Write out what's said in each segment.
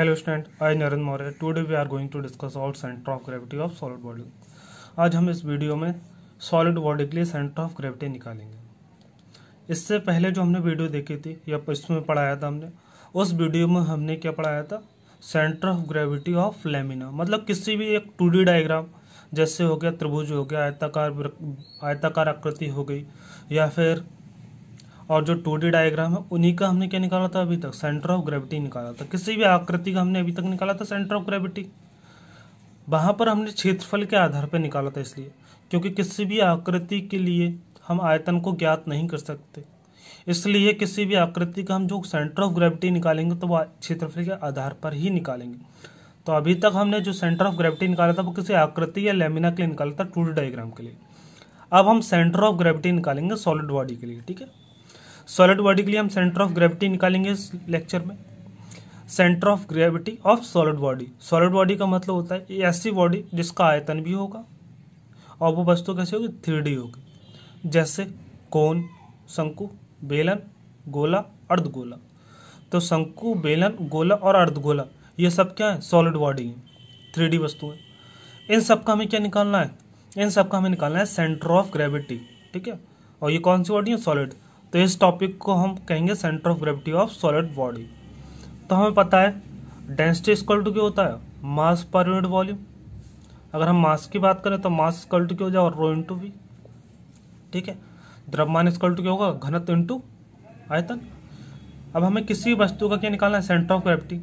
Hello student, I Narendra Maurya Today we are going to discuss about centre of gravity of solid body आज हम इस video में solid body के लिए centre of gravity निकालेंगे। इससे पहले जो हमने वीडियो देखी थी या इसमें पढ़ाया था हमने उस वीडियो में हमने क्या पढ़ाया था? Centre of gravity of lamina मतलब किसी भी एक टू डायग्राम जैसे हो गया त्रिभुज हो गया आयताकार आयताकार आकृति हो गई या फिर और जो टू डायग्राम है, उन्हीं का हमने क्या निकाला था अभी तक? सेंटर ऑफ़ ग्रेविटी निकाला था। किसी भी आकृति का हमने अभी तक निकाला था सेंटर ऑफ़ ग्रेविटी वहाँ पर हमने क्षेत्रफल के आधार पर निकाला था इसलिए, क्योंकि किसी भी आकृति के लिए हम आयतन को ज्ञात नहीं कर सकते। इसलिए किसी भी आकृति का हम जो सेंटर ऑफ़ ग्रेविटी निकालेंगे तो वह क्षेत्रफल के आधार पर ही निकालेंगे। तो अभी तक हमने जो सेंटर ऑफ़ ग्रेविटी निकाला था, वो किसी आकृति या लेमिना के लिए निकाला था टू डायग्राम के लिए। अब हम सेंटर ऑफ़ ग्रेविटी निकालेंगे सॉलिड बॉडी के लिए, ठीक है? सॉलिड बॉडी के लिए हम सेंटर ऑफ़ ग्रेविटी निकालेंगे इस लेक्चर में। Centre of gravity of solid body. Solid body का मतलब होता है ऐसी बॉडी जिसका आयतन भी होगा और वो वस्तु कैसे होगी? थ्री होगी। जैसे कोन, शंकु, बेलन, गोला, अर्धगोला। तो शंकु, बेलन, गोला और अर्धगोला, ये सब क्या है? सॉलिड बॉडी है। थ्री वस्तु है। इन सब का हमें क्या निकालना है? इन सब का हमें निकालना है सेंटर ऑफ़ ग्रेविटी। ठीक है? और ये कौन सी बॉडी है? सॉलिड। तो इस टॉपिक को हम कहेंगे centre of gravity of solid body तो हमें पता है डेंसिटी इक्वल टू क्या होता है? मास पर यूनिट वॉल्यूम अगर हम मास की बात करें तो मास इक्वल टू क्या हो जाए और रो इंटू वी ठीक है? द्रव्यमान इक्वल टू क्या होगा? घनत्व इंटू आयतन. अब हमें किसी वस्तु का क्या निकालना है? सेंटर ऑफ़ ग्रेविटी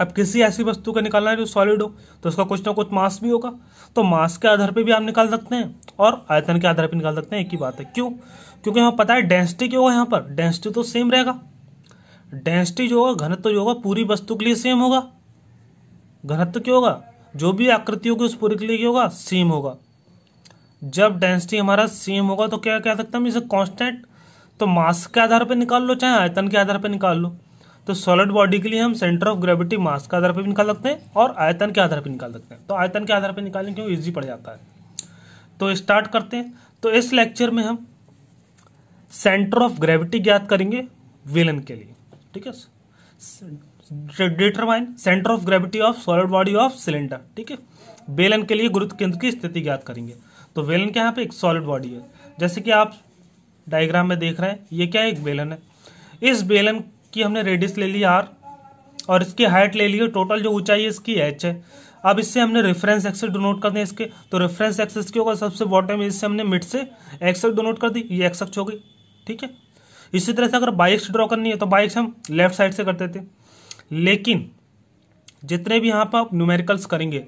अब किसी ऐसी वस्तु का निकालना है जो सॉलिड हो तो उसका कुछ ना कुछ मास भी होगा। तो मास के आधार पे भी आप निकाल सकते हैं और आयतन के आधार पे निकाल सकते हैं, एक ही बात है। क्यों? क्योंकि हमें पता है डेंसिटी क्यों होगा यहाँ पर? डेंसिटी तो सेम रहेगा। डेंसिटी जो होगा, घनत्व जो होगा, पूरी वस्तु के लिए सेम होगा। घनत्व क्यों होगा? जो भी आकृति होगी उस पूरी के लिए क्या होगा? सेम होगा। जब डेंसिटी हमारा सेम होगा तो क्या कह सकते हम? इसे कांस्टेंट तो मास के आधार पर निकाल लो, चाहे आयतन के आधार पर निकाल लो। तो सॉलिड बॉडी के लिए हम सेंटर ऑफ़ ग्रेविटी मास के आधार पर निकाल सकते हैं और आयतन के आधार पर निकाल सकते हैं। तो आयतन के आधार पर निकालने क्यों ईजी पड़ जाता है। तो स्टार्ट करते हैं। तो इस लेक्चर में हम सेंटर ऑफ़ ग्रेविटी ज्ञात करेंगे विलन के लिए। ठीक है? Determine centre of gravity of solid body of cylinder ठीक है? बेलन के लिए गुरुत्व केंद्र की स्थिति ज्ञात करेंगे। तो वेलन के यहाँ पे एक सॉलिड बॉडी है। जैसे कि आप डायग्राम में देख रहे हैं, ये क्या है एक बेलन है? इस बेलन की हमने रेडियस ले ली आर और इसकी हाइट ले ली टोटल जो ऊंचाई है, इसकी एच है। अब इससे हमने रेफरेंस एक्सेस डोनोट कर दें इसके। तो रेफरेंस एक्सेस की होगा? सबसे बॉटम में इससे हमने मिड से एक्सेस डोनोट कर दी। ये एक्स हो गई। ठीक है? इसी तरह से अगर बाइक्स ड्रॉ करनी है तो बाइक्स हम लेफ़्ट साइड से करते थे। लेकिन, जितने भी यहाँ पर आप न्यूमेरिकल्स करेंगे,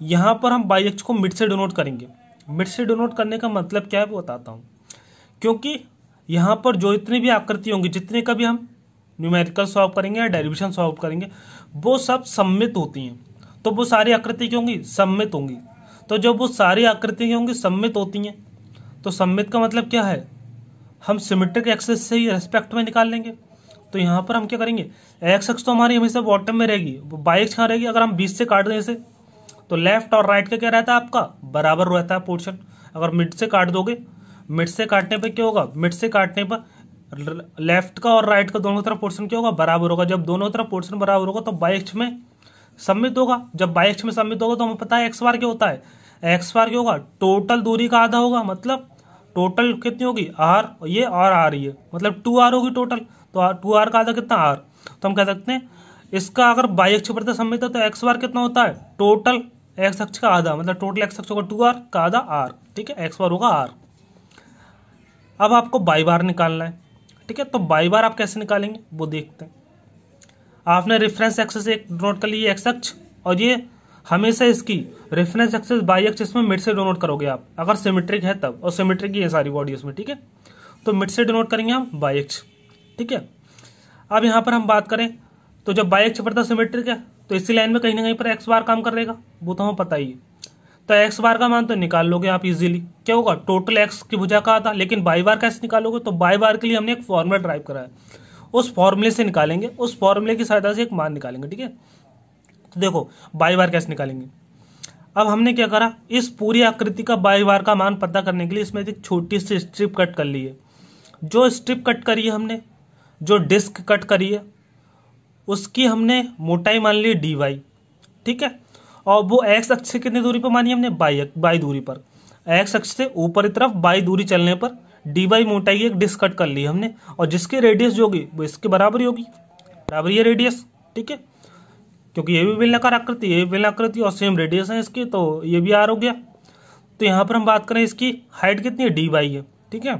यहाँ पर हम बाई एक्स को मिड से डोनोट करेंगे। मिड से डोनोट करने का मतलब क्या है वो बताता हूँ। क्योंकि यहाँ पर जो इतनी भी आकृति होंगी, जितने का भी हम न्यूमेरिकल सॉल्व करेंगे या डेरिवेशन सॉल्व करेंगे, वो सब सम्मित होती हैं। तो वो सारी आकृति की होंगी? सम्मित होंगी। तो जब वो सारी आकृति की होंगी, सम्मित होती हैं तो सम्मित का मतलब क्या है? हम सिमेट्रिक एक्सेस से ही रेस्पेक्ट में निकाल लेंगे। तो यहाँ पर हम क्या करेंगे? एक्स एक्स तो हमारी हमेशा बॉटम में रहेगी। बाई एक्स कहाँ रहेगी? अगर हम बीस से काट दें इसे तो लेफ़्ट और राइट का क्या रहता है आपका? बराबर रहता है पोर्शन अगर मिड से काट दोगे मिड से काटने पर क्या होगा? मिड से काटने पर लेफ़्ट का और राइट का दोनों तरफ़ पोर्शन क्या होगा? बराबर होगा। जब दोनों तरफ़ पोर्शन बराबर होगा तो बाई एक्स में सम्मित होगा। जब बाई एक्स में सम्मित होगा तो हमें पता है एक्स बार क्या होता है? एक्स बार क्या होगा? टोटल दूरी का आधा होगा। मतलब टोटल कितनी होगी? आर ये और आर ये। मतलब टू आर होगी टोटल तो टू आर का आधा कितना? आर तो हम कह सकते हैं, इसका अगर बाई अक्ष पर सम्मित है तो एक्स बार कितना होता है? टोटल एक्स अक्ष का आधा। मतलब टोटल एक्स अक्ष होगा टू आर का आधा आर ठीक है? एक्स बार होगा आर अब आपको बाई बार निकालना है। ठीक है? तो बाई बार आप कैसे निकालेंगे? वो देखते हैं। आपने रेफरेंस एक्सेस एक नोट कर ली एक्स अक्ष, और ये हमेशा इसकी रेफरेंस एक्सेस बाई एक्स इसमें मिड से डोनोट करोगे आप। अगर सिमेट्रिक है तब, और सिमेट्रिक ही है सारी बॉडी उसमें ठीक है? तो मिड से डोनोट करेंगे हम बाई एक्स ठीक है? अब यहाँ पर हम बात करें तो जब बाई एक्स पड़ता सिमेट्रिक है तो इसी लाइन में कहीं ना कहीं पर एक्स बार काम कर रहेगा वो तो हमें पता ही है। तो एक्स बार का मान तो निकाल लोगे आप इजीली क्या होगा? टोटल एक्स की भुजा का आता लेकिन बाई बार कैसे निकालोगे? तो बाई बार के लिए हमने एक फॉर्मूला ड्राइव करा है। उस फॉर्मूले से निकालेंगे। उस फॉर्मूले की सहायता से एक मान निकालेंगे, ठीक है? तो देखो बाई बार कैसे निकालेंगे? अब हमने क्या करा? इस पूरी आकृति का बाई बार का मान पता करने के लिए इसमें एक छोटी सी स्ट्रिप कट कर ली है। जो स्ट्रिप कट करी है हमने, जो डिस्क कट करी है, उसकी हमने मोटाई मान ली डी वाई ठीक है? और वो एक्स अक्ष से कितनी दूरी पर मानी हमने? बाई बाई दूरी पर। एक्स अक्ष से ऊपर की तरफ़ बाई दूरी चलने पर डी वाई मोटाई एक डिस्क कट कर ली हमने, और जिसकी रेडियस जो होगी, वो इसके बराबर ही होगी। बराबर ये रेडियस ठीक है? क्योंकि ये भी बेलनाकार आकृति, ये भी बेलनाकृति और सेम रेडियस है इसकी तो ये भी आर हो गया। तो यहाँ पर हम बात करें इसकी हाइट कितनी है? डी वाई है, ठीक है?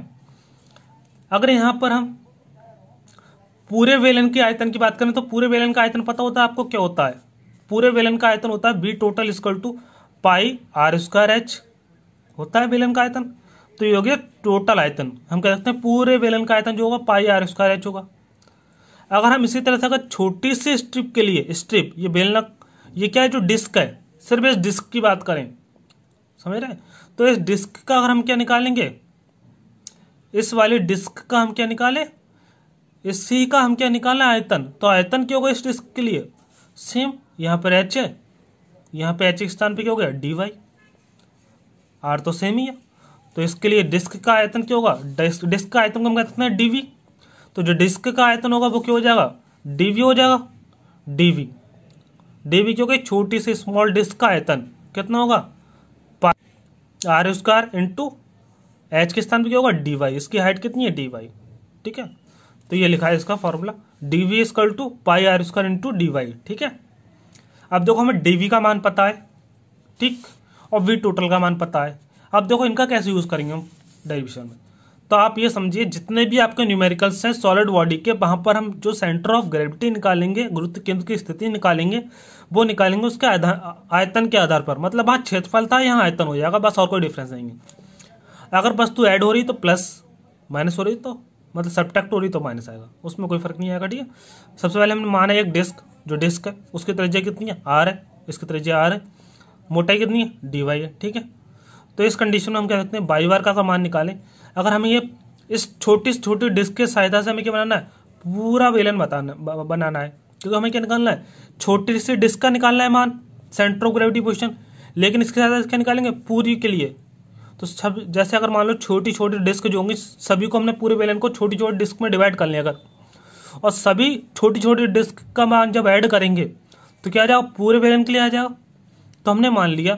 अगर यहाँ पर हम पूरे वेलन के आयतन की बात करें तो पूरे वेलन का आयतन पता होता है आपको? क्या होता है? पूरे वेलन का आयतन होता है B total equal to pi R square H होता है वेलन का आयतन। तो ये हो गया टोटल आयतन। हम कह सकते हैं पूरे वेलन का आयतन जो होगा पाई आर स्क्वायर एच होगा। अगर हम इसी तरह से अगर छोटी सी स्ट्रिप के लिए, स्ट्रिप, ये बेलना ये क्या है जो डिस्क है, सिर्फ़ इस डिस्क की बात करें। समझ रहे तो इस डिस्क का अगर हम क्या निकालेंगे? इस वाली डिस्क का हम क्या निकालें? इस सी का हम क्या निकालें? आयतन। तो आयतन क्या होगा इस डिस्क के लिए? सेम यहाँ पर एच है। यहाँ पर एच के स्थान पे क्या हो गया? डी वाई आर तो सेम ही है। तो इसके लिए डिस्क का आयतन क्या होगा? डिस्क डिस्क का आयतन को हम कहते हैं डीवी तो जो डिस्क का आयतन होगा वो क्या हो जाएगा? डीवी हो जाएगा। डी डीवी डीवी क्योंकि छोटी सी स्मॉल डिस्क का आयतन। कितना होगा? आर स्क्वायर इंटू एच के स्थान पे क्या होगा? डी वाई इसकी हाइट कितनी है? डी वाई ठीक है? तो ये लिखा है इसका formula D V equal to pi R square into D Y ठीक है? अब देखो हमें डी का मान पता है, ठीक? और वी टोटल का मान पता है। अब देखो इनका कैसे यूज़ करेंगे हम डेरिवेशन में। तो आप ये समझिए, जितने भी आपके न्यूमेरिकल्स हैं सॉलिड बॉडी के, वहाँ पर हम जो सेंटर ऑफ़ ग्रेविटी निकालेंगे, गुरुत्व केंद्र की स्थिति निकालेंगे, वो निकालेंगे उसके आयतन के आधार पर। मतलब वहाँ क्षेत्रफल था, यहाँ आयतन हो जाएगा, बस और कोई डिफरेंस नहीं है। अगर वस्तु ऐड हो रही तो प्लस माइनस हो रही तो मतलब सब्ट्रैक्ट हो रही तो माइनस आएगा। उसमें कोई फ़र्क नहीं आएगा, ठीक है? सबसे पहले हमने माना एक डिस्क जो डिस्क है, उसकी त्रिज्या कितनी है? आर है। इसकी त्रिज्या आर है। मोटाई कितनी है? डी वाई है, ठीक है? तो इस कंडीशन में हम क्या कहते हैं? बाई बार का मान निकालें। अगर हमें ये, इस छोटी छोटी डिस्क की सहायता से हमें क्या बनाना है? पूरा वेलन बताना बनाना है। क्योंकि हमें क्या निकालना है? छोटी सी डिस्क का निकालना है मान सेंटर ऑफ़ ग्रेविटी पोजिशन लेकिन इसके साथ क्या निकालेंगे? पूरी के लिए। तो सब, जैसे अगर मान लो छोटी छोटी डिस्क जो होंगी, सभी को हमने पूरे वेलन को छोटी छोटी डिस्क में डिवाइड कर लिया। अगर और सभी छोटी छोटी डिस्क का मान जब ऐड करेंगे तो क्या आ जाएगा पूरे वेलन के लिए आ जाएगा तो हमने मान लिया।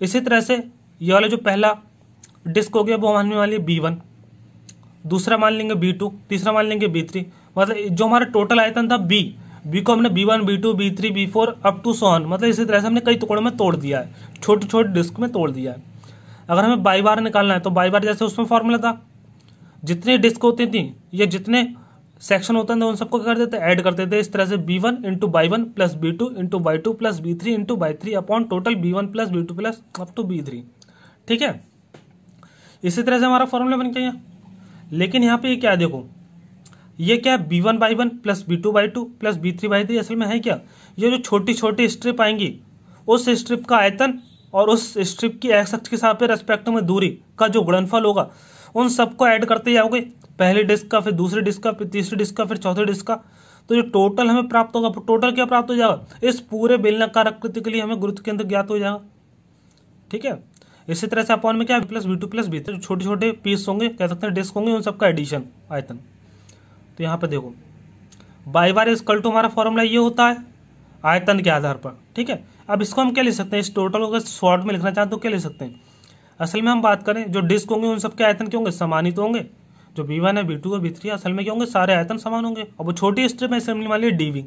इसी तरह से ये वाला जो पहला डिस्क हो गया, वो मान मान लिया बी वन दूसरा मान लेंगे बी टू तीसरा मान लेंगे बी थ्री मतलब जो हमारा टोटल आयतन था बी बी को हमने B one B two B three B four up to so on मतलब इसी तरह से हमने कई टुकड़ों में तोड़ दिया है। छोटे छोटे डिस्क में तोड़ दिया है। अगर हमें बाई बार निकालना है तो बाई बार जैसे उसमें फॉर्मूला था, जितनी डिस्क होती थी, या जितने सेक्शन होता था उन सबको क्या कर देते ऐड कर देते इस तरह से B one into Y one plus B two into Y two plus B three into Y three upon total B one plus B two plus up to B three ठीक है? इसी तरह से हमारा फॉर्मूला बन गया लेकिन यहाँ पे ये क्या देखो? ये क्या B one Y one plus B two Y two plus B three Y three असल में है क्या? ये जो छोटी छोटी स्ट्रिप आएँगी, उस स्ट्रिप का आयतन और उस स्ट्रिप की एक्स अक्ष के साथ रेस्पेक्ट में दूरी का जो गुणनफल होगा, उन सबको ऐड करते जाओगे। पहले डिस्क का, फिर दूसरे डिस्क का, फिर तीसरे डिस्क का, फिर चौथे डिस्क का। तो जो टोटल हमें प्राप्त होगा, टोटल क्या प्राप्त हो जाएगा? इस पूरे बेलनाकार आकृति के लिए हमें गुरुत्व केंद्र ज्ञात हो जाएगा। ठीक है? इसी तरह से अपॉन में क्या plus B two plus B three छोटे छोटे पीस होंगे, कह सकते हैं डिस्क होंगे, उन सबका एडिशन आयतन। तो यहाँ पे देखो। बाई बार स्कल टू हमारा फॉर्मूला ये होता है, आयतन के आधार पर। ठीक है? अब इसको हम क्या लिख सकते हैं? इस टोटल को शॉर्ट में लिखना चाहते तो क्या लिख सकते हैं? असल में हम बात करें, जो डिस्क होंगे, उन सबके आयतन क्या होंगे? समान ही तो होंगे। जो बी वन है बी टू है बी थ्री असल में क्या होंगे, सारे आयतन समान होंगे। और वो छोटी स्ट्रिप है इसमें मान लिया डीवी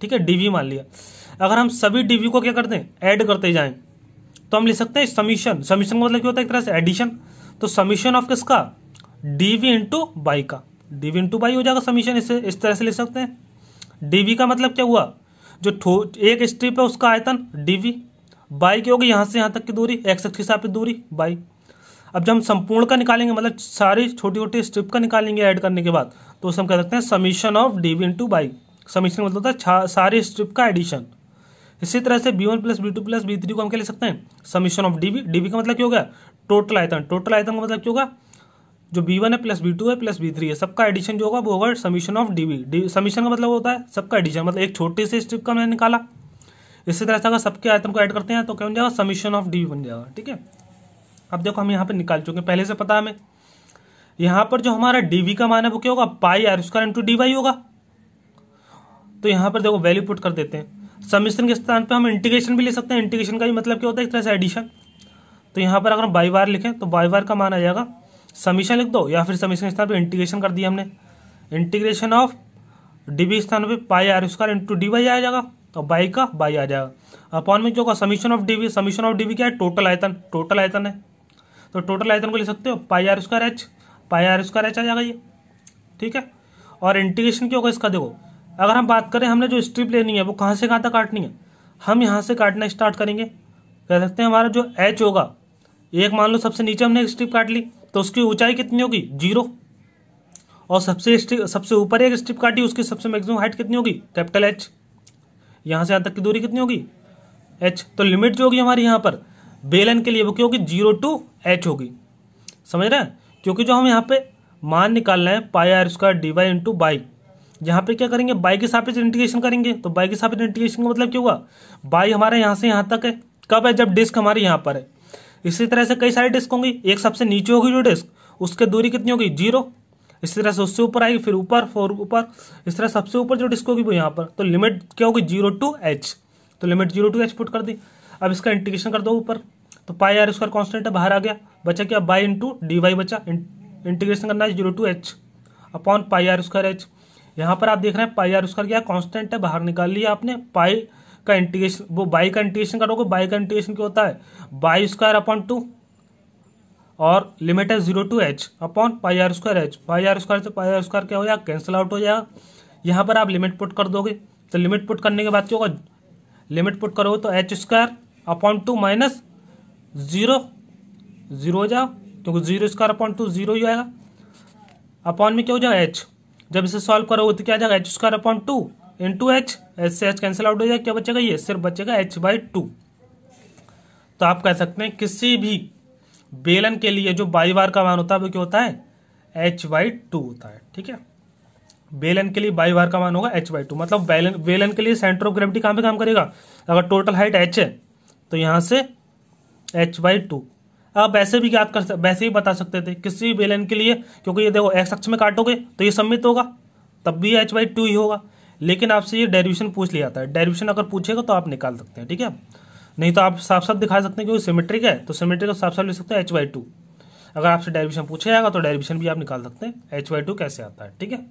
ठीक है डीवी मान लिया। अगर हम सभी डीवी को क्या करते हैं ऐड करते जाएँ तो हम लिख सकते हैं समीशन समीशन का मतलब क्या होता है एक तरह से एडिशन तो समीशन ऑफ़ किसका? डीवी इंटू बाई का। डीवी इंटू बाई हो जाएगा समीशन इसे इस तरह से लिख सकते हैं। डीवी का मतलब क्या हुआ? जो एक स्ट्रिप है उसका आयतन डीवी बाई की होगी, यहाँ से यहाँ तक की दूरी एक्स के हिसाब दूरी बाई अब जब हम संपूर्ण का निकालेंगे मतलब सारी छोटी छोटी स्ट्रिप का निकालेंगे ऐड करने के बाद तो उसे हम कह सकते हैं summation of DV into Y summation मतलब होता है सारी स्ट्रिप का एडिशन इसी तरह से B one plus B two plus B three को हम क्या ले सकते हैं? समीशन ऑफ़ डीबी डीबी का मतलब क्या होगा टोटल आयतन। टोटल आयतन का मतलब क्या होगा? जो बी वन है प्लस बी टू है प्लस बी थ्री है, सबका एडिशन जो होगा वो होगा समीशन ऑफ़ डीबी समीशन का मतलब होता है सबका एडिशन मतलब एक छोटी सी स्ट्रिप का मैंने निकाला। इसी तरह से अगर सबके आयतन को ऐड करते हैं तो क्या बन जाएगा? समीशन ऑफ़ डी बन जाएगा, ठीक है? अब देखो हम यहाँ पे निकाल चुके हैं, पहले से पता हमें। यहाँ पर जो हमारा डीवी का मान है, वो क्या होगा? Pi R square into D Y होगा। तो यहाँ पर देखो वैल्यू पुट कर देते हैं। समिशन के स्थान पे हम इंटीग्रेशन भी ले सकते हैं। इंटीग्रेशन का भी मतलब क्या होता है? एक तरह से एडिशन तो यहाँ पर अगर हम बाई बार लिखें तो बाई बार का मान आ जाएगा। समीशन लिख दो, या फिर समीशन स्थान पर इंटीग्रेशन कर दिया हमने। इंटीग्रेशन ऑफ़ डीबी स्थान पे pi R square into D Y आ जाएगा। और बाई का बाई आ जाएगा। अपॉन में जो होगा summation of DV summation of DV क्या है? टोटल आयतन। टोटल आयतन है। तो टोटल आयतन को ले सकते हो? Pi R square H pi R square H आ जाएगा ये। ठीक है? और इंटीग्रेशन क्या होगा इसका देखो? अगर हम बात करें, हमने जो स्ट्रिप लेनी है, वो कहाँ से कहाँ तक काटनी है? हम यहाँ से काटना स्टार्ट करेंगे। कह सकते हैं हमारा जो एच होगा, एक मान लो सबसे नीचे हमने एक स्ट्रिप काट ली तो उसकी ऊंचाई कितनी होगी? ज़ीरो और सबसे सबसे ऊपर एक स्ट्रिप काटी, उसकी सबसे मैक्सिमम हाइट कितनी होगी? कैपिटल एच यहाँ से यहाँ तक की दूरी कितनी होगी? एच तो लिमिट जो होगी हमारी यहाँ पर बेलन के लिए, वो क्या होगी ज़ीरो टू एच होगी। समझ रहे हैं? क्योंकि जो हम यहाँ पे मान निकाल रहे हैं, pi R square D Y into Y. यहाँ पे क्या करेंगे? बाई के सापेक्ष इंटीग्रेशन करेंगे। तो बाई के सापेक्ष इंटीग्रेशन का मतलब क्या होगा बाई हमारे यहाँ से यहाँ तक है। कब है? जब डिस्क हमारे यहाँ पर है। इसी तरह से कई सारी डिस्क होंगी। एक सबसे नीचे होगी जो डिस्क उसके दूरी कितनी होगी? ज़ीरो। इसी तरह से उससे ऊपर आएगी, फिर ऊपर फिर ऊपर। इस तरह सबसे ऊपर जो डिस्क होगी वो यहाँ पर। तो लिमिट क्या होगी? ज़ीरो टू एच तो limit zero to H put कर दी। अब इसका इंटीग्रेशन कर दो ऊपर। तो पाई आर स्क्वायर कॉन्स्टेंट है, बाहर आ गया। बचा क्या? बाई इंटू डी वाई बचा इंटीग्रेशन करना है zero to H upon pi R square H यहाँ पर आप देख रहे हैं पाई आर स्क्वायर क्या कॉन्स्टेंट है, बाहर निकाल लिया आपने। पाई का इंटीग्रेशन वो बाई का इंटीग्रेशन करोगे। बाई का इंटीग्रेशन क्या होता है? बाई स्क्वायर अपॉन टू और लिमिट है zero to H upon pi R square H pi R square से पाई आर स्क्वायर क्या हो जाएगा? कैंसिल आउट हो जाएगा। यहाँ पर आप लिमिट पुट कर दोगे। तो लिमिट पुट करने के बाद क्या होगा? लिमिट पुट करोगे तो H square upon two minus zero zero हो जाओ, क्योंकि zero square upon two zero ही आएगा। अपॉन में क्या हो जाएगा? एच जब इसे सॉल्व करोगे तो क्या जाएगा? H square upon two into H H से एच कैंसिल आउट हो जाएगा। क्या बचेगा? ये सिर्फ़ बचेगा एच बाई टू तो आप कह सकते हैं, किसी भी बेलन के लिए जो बाई बार का मान होता है, वो क्या होता है? एच बाई टू होता है, ठीक है? बेलन के लिए बाई बार का मान होगा एच बाई टू मतलब बेलन के लिए सेंटर ऑफ़ ग्रेविटी कहाँ पे काम करेगा? अगर टोटल हाइट एच है तो यहाँ से एच बाई टू आप वैसे भी याद कर वैसे ही बता सकते थे किसी भी बेलन के लिए, क्योंकि ये देखो एक्स अक्ष में काटोगे तो ये सम्मित होगा, तब भी एच बाई टू ही होगा। लेकिन आपसे ये डेरिवेशन पूछ लिया जाता है। डेरिवेशन अगर पूछेगा तो आप निकाल सकते हैं, ठीक है? नहीं तो आप साफ़ साफ़ दिखा सकते हैं क्योंकि सिमेट्रिक है तो सिमेट्रिक का साफ़ साफ़ लिख सकते हैं एच बाई टू अगर आपसे डेरिवेशन पूछा जाएगा तो डेरिवेशन भी आप निकाल सकते हैं। एच बाई टू कैसे आता है, ठीक है?